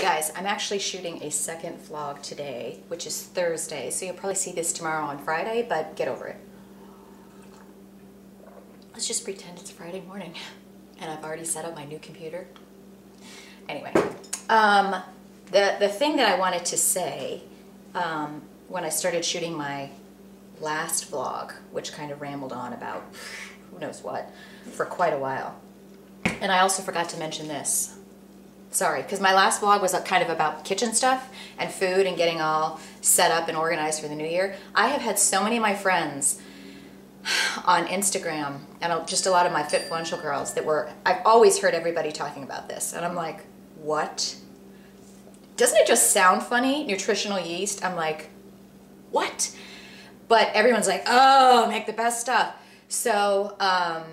Guys, I'm actually shooting a second vlog today, which is Thursday, so you'll probably see this tomorrow on Friday, but get over it. Let's just pretend it's Friday morning, and I've already set up my new computer. Anyway, um, the, the thing that I wanted to say um, when I started shooting my last vlog, which kind of rambled on about who knows what, for quite a while. And I also forgot to mention this sorry, because my last vlog was kind of about kitchen stuff and food and getting all set up and organized for the new year. I have had so many of my friends on Instagram and just a lot of my Fitfluential girls that were, I've always heard everybody talking about this. And I'm like, what? Doesn't it just sound funny, nutritional yeast? I'm like, what? But everyone's like, oh, make the best stuff. So um,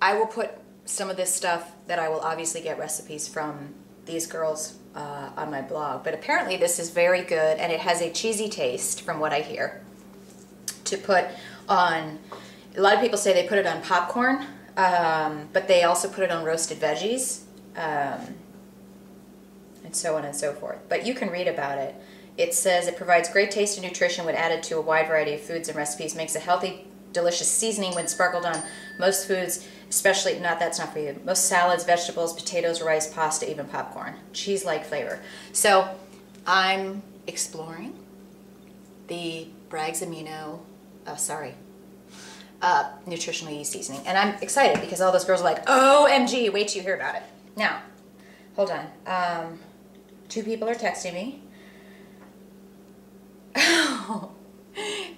I will put some of this stuff that I will obviously get recipes from these girls uh, on my blog. But apparently this is very good and it has a cheesy taste from what I hear to put on, a lot of people say they put it on popcorn, um, but they also put it on roasted veggies um, and so on and so forth. But you can read about it. It says it provides great taste and nutrition when added to a wide variety of foods and recipes, makes a healthy, delicious seasoning when sparkled on most foods, especially, not that's not for you, most salads, vegetables, potatoes, rice, pasta, even popcorn. Cheese-like flavor. So I'm exploring the Bragg's Amino, oh, sorry, uh, nutritional yeast seasoning. And I'm excited because all those girls are like, OMG, wait till you hear about it. Now, hold on. Um, two people are texting me.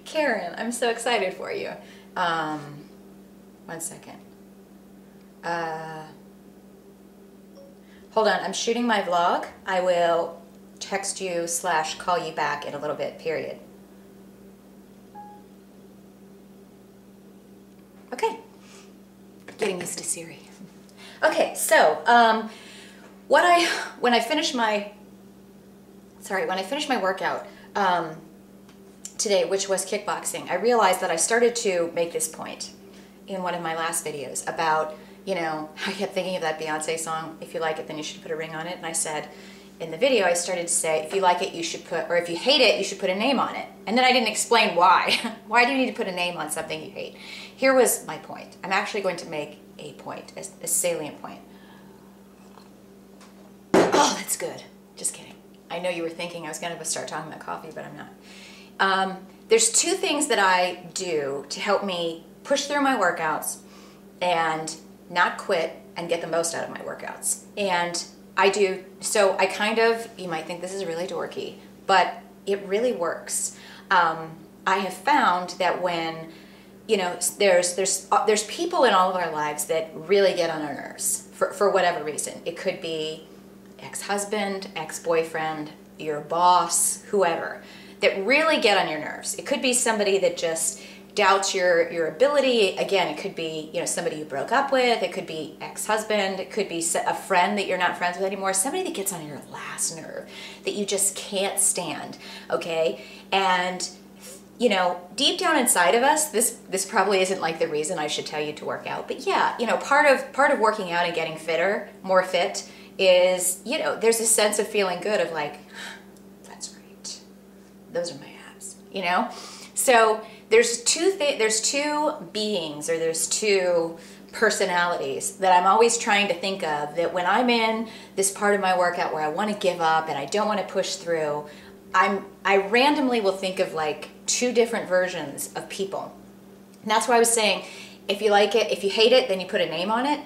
Karen, I'm so excited for you. Um, one second. Uh, hold on, I'm shooting my vlog. I will text you slash call you back in a little bit, period. Okay, getting used to Siri. Okay, so um, what I, when I finish my, sorry, when I finish my workout um, today, which was kickboxing, I realized that I started to make this point in one of my last videos about you know, I kept thinking of that Beyonce song, if you like it, then you should put a ring on it. And I said, in the video, I started to say, if you like it, you should put, or if you hate it, you should put a name on it. And then I didn't explain why. why do you need to put a name on something you hate? Here was my point. I'm actually going to make a point, a, a salient point. Oh, that's good. Just kidding. I know you were thinking I was going to start talking about coffee, but I'm not. Um, there's two things that I do to help me push through my workouts and not quit and get the most out of my workouts. And I do, so I kind of, you might think this is really dorky, but it really works. Um, I have found that when, you know, there's, there's, uh, there's people in all of our lives that really get on our nerves for, for whatever reason. It could be ex-husband, ex-boyfriend, your boss, whoever, that really get on your nerves. It could be somebody that just doubts your your ability. Again it could be you know somebody you broke up with. It could be ex-husband. It could be a friend that you're not friends with anymore. Somebody that gets on your last nerve that you just can't stand okay? And you know deep down inside of us this this probably isn't like the reason I should tell you to work out. But yeah you know part of part of working out and getting fitter more fit is you know there's a sense of feeling good of like those are my abs you know so there's two th there's two beings or there's two personalities that I'm always trying to think of that when I'm in this part of my workout where I want to give up and I don't want to push through, I'm I randomly will think of like two different versions of people. And that's why I was saying if you like it, if you hate it, then you put a name on it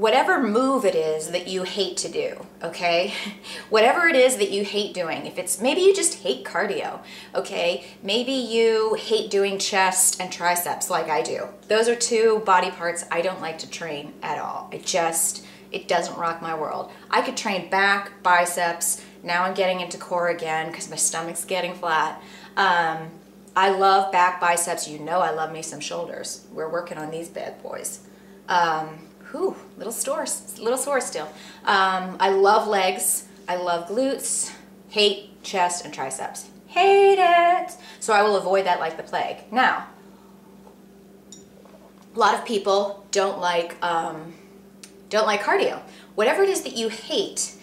whatever move it is that you hate to do, okay? Whatever it is that you hate doing, if it's, maybe you just hate cardio, okay? Maybe you hate doing chest and triceps like I do. Those are two body parts I don't like to train at all. It just, it doesn't rock my world. I could train back, biceps, now I'm getting into core again because my stomach's getting flat. Um, I love back biceps. You know I love me some shoulders. We're working on these bad boys. Um, whew, little sore, little sore still. Um, I love legs. I love glutes, hate chest and triceps. Hate it. So I will avoid that like the plague. Now, a lot of people don't like, um, don't like cardio. Whatever it is that you hate,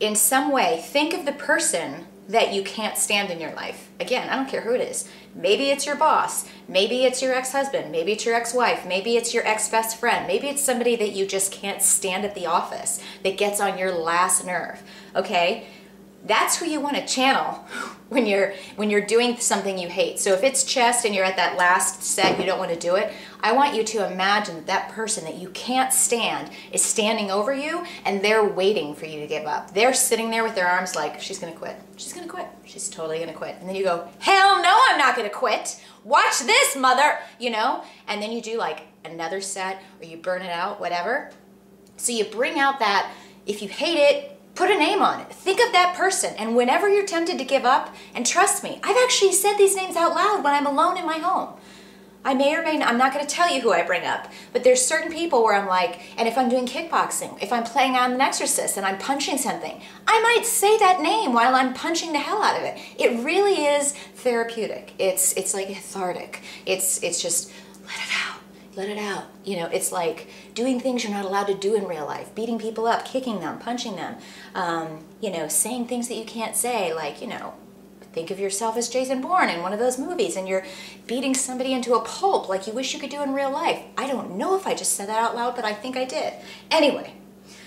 in some way, think of the person that you can't stand in your life. Again, I don't care who it is. Maybe it's your boss. Maybe it's your ex husband. Maybe it's your ex wife. Maybe it's your ex best friend. Maybe it's somebody that you just can't stand at the office that gets on your last nerve. Okay? that's who you want to channel when you're when you're doing something you hate. So if it's chest and you're at that last set, you don't want to do it. I want you to imagine that, that person that you can't stand is standing over you and they're waiting for you to give up. They're sitting there with their arms like she's going to quit. She's going to quit. She's totally going to quit. And then you go, "Hell I'm not to quit. Watch this, mother." You know? And then you do like another set or you burn it out, whatever. So you bring out that if you hate it, Put a name on it. Think of that person. And whenever you're tempted to give up, and trust me, I've actually said these names out loud when I'm alone in my home. I may or may not, I'm not going to tell you who I bring up, but there's certain people where I'm like, and if I'm doing kickboxing, if I'm playing on an exorcist and I'm punching something, I might say that name while I'm punching the hell out of it. It really is therapeutic. It's it's like cathartic. It's it's just let it out let it out. You know, it's like doing things you're not allowed to do in real life, beating people up, kicking them, punching them, um, you know, saying things that you can't say, like, you know, think of yourself as Jason Bourne in one of those movies and you're beating somebody into a pulp like you wish you could do in real life. I don't know if I just said that out loud, but I think I did. Anyway,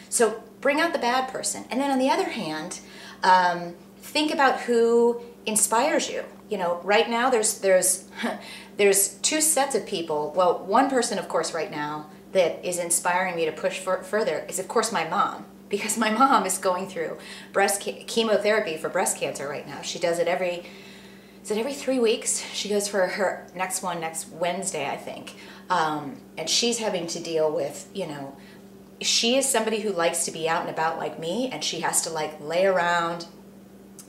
so bring out the bad person. And then on the other hand, um, think about who inspires you. You know, right now there's there's there's two sets of people. Well, one person, of course, right now that is inspiring me to push for, further is, of course, my mom. Because my mom is going through breast chemotherapy for breast cancer right now. She does it every, is it every three weeks? She goes for her next one next Wednesday, I think. Um, and she's having to deal with, you know, she is somebody who likes to be out and about like me, and she has to like lay around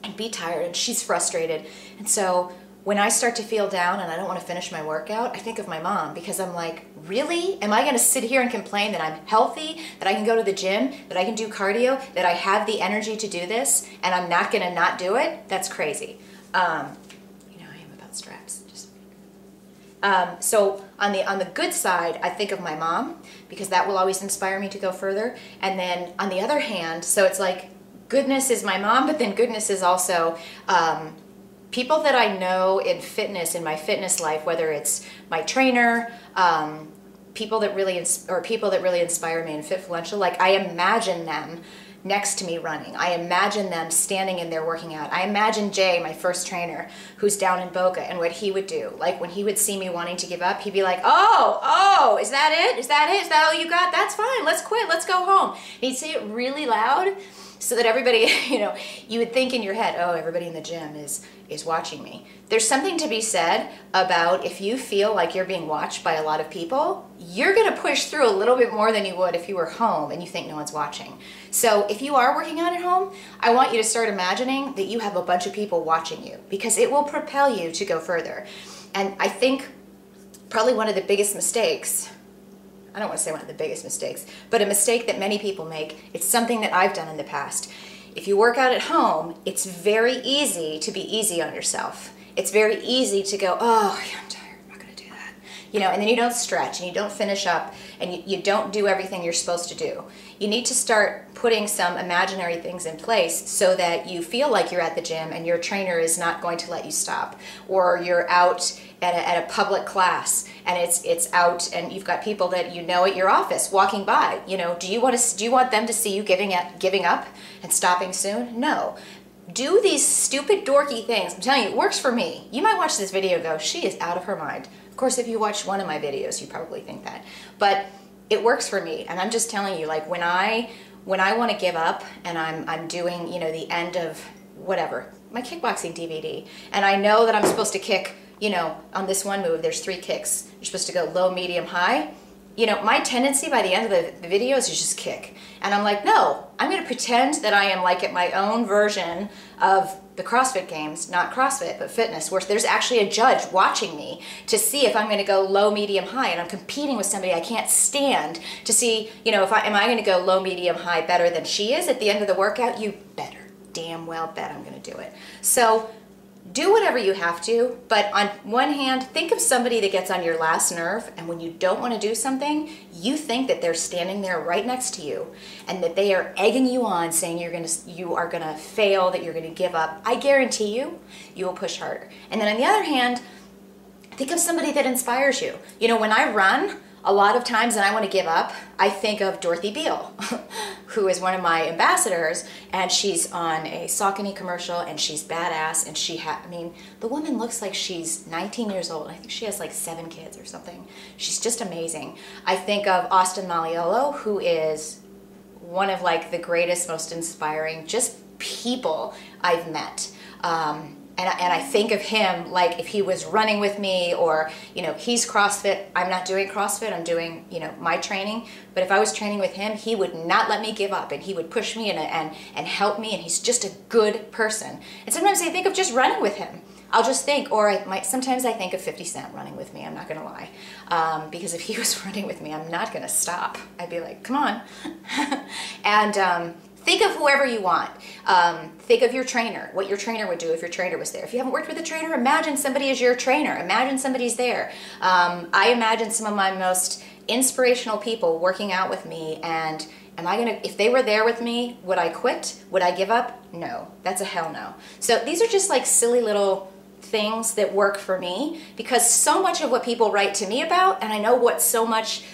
and be tired, and she's frustrated. And so when I start to feel down and I don't want to finish my workout, I think of my mom because I'm like, really? Am I going to sit here and complain that I'm healthy, that I can go to the gym, that I can do cardio, that I have the energy to do this, and I'm not going to not do it? That's crazy. Um, you know, I am about straps. Just. Um, so on the on the good side, I think of my mom because that will always inspire me to go further. And then on the other hand, so it's like goodness is my mom, but then goodness is also. Um, people that I know in fitness, in my fitness life, whether it's my trainer, um, people that really, or people that really inspire me in Fitfluential, like I imagine them next to me running. I imagine them standing in there working out. I imagine Jay, my first trainer, who's down in Boca, and what he would do. Like when he would see me wanting to give up, he'd be like, "Oh, oh, is that it? Is that it? Is that all you got? That's fine. Let's quit. Let's go home." And he'd say it really loud, so that everybody, you know, you would think in your head, "Oh, everybody in the gym is is watching me. There's something to be said about if you feel like you're being watched by a lot of people, you're going to push through a little bit more than you would if you were home and you think no one's watching. So if you are working out at home, I want you to start imagining that you have a bunch of people watching you because it will propel you to go further. And I think probably one of the biggest mistakes I don't want to say one of the biggest mistakes, but a mistake that many people make. It's something that I've done in the past. If you work out at home, it's very easy to be easy on yourself. It's very easy to go, oh, yeah, I'm tired, I'm not going to do that. You know, and then you don't stretch and you don't finish up and you, you don't do everything you're supposed to do. You need to start putting some imaginary things in place so that you feel like you're at the gym and your trainer is not going to let you stop. Or you're out at a, at a public class and it's it's out and you've got people that you know at your office walking by you know do you want to do you want them to see you giving up giving up and stopping soon? No. Do these stupid dorky things i'm telling you it works for me. You might watch this video go she is out of her mind. Of course if you watch one of my videos you probably think that. But it works for me and i'm just telling you like when i when i want to give up and i'm i'm doing you know the end of whatever my kickboxing dvd and i know that i'm supposed to kick you know, on this one move, there's three kicks. You're supposed to go low, medium, high. You know, my tendency by the end of the, videos is just kick. And I'm like, no, I'm going to pretend that I am like at my own version of the CrossFit games, not CrossFit, but fitness, where there's actually a judge watching me to see if I'm going to go low, medium, high, and I'm competing with somebody I can't stand to see, you know, if I am I going to go low, medium, high better than she is at the end of the workout? You better damn well bet I'm going to do it. So do whatever you have to, but on one hand, think of somebody that gets on your last nerve, and when you don't want to do something, you think that they're standing there right next to you, and that they are egging you on, saying you're gonna, you are gonna fail, that you're gonna give up. I guarantee you, you will push harder. And then on the other hand, think of somebody that inspires you. You know, when I run, a lot of times and I want to give up, I think of Dorothy Beal, who is one of my ambassadors, and she's on a Saucony commercial, and she's badass, and she ha- I mean, the woman looks like she's 19 years old. I think she has like seven kids or something. She's just amazing. I think of Austin Malleolo, who is one of like the greatest, most inspiring, just people I've met. Um, and I, and I think of him like if he was running with me or you know he's CrossFit I'm not doing CrossFit I'm doing you know my training. But if I was training with him he would not let me give up and he would push me and and and help me and he's just a good person. And sometimes I think of just running with him. I'll just think or I might sometimes I think of 50 Cent running with me I'm not gonna lie. Um, because if he was running with me I'm not gonna stop. I'd be like come on. And um, Think of whoever you want. Um, think of your trainer, what your trainer would do if your trainer was there. If you haven't worked with a trainer, imagine somebody is your trainer. Imagine somebody's there. Um, I imagine some of my most inspirational people working out with me and am I gonna, if they were there with me, would I quit? Would I give up? No, that's a hell no. So these are just like silly little things that work for me because so much of what people write to me about, and I know what so much,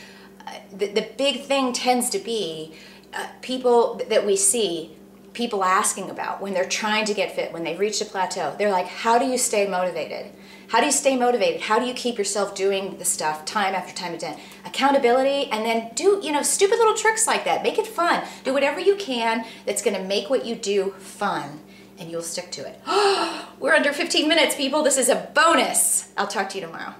uh, the, the big thing tends to be uh, people that we see people asking about when they're trying to get fit, when they've reached a plateau. They're like, how do you stay motivated? How do you stay motivated? How do you keep yourself doing the stuff time after time again? Accountability, and then do, you know, stupid little tricks like that. Make it fun. Do whatever you can that's gonna make what you do fun, and you'll stick to it. We're under 15 minutes, people. This is a bonus. I'll talk to you tomorrow.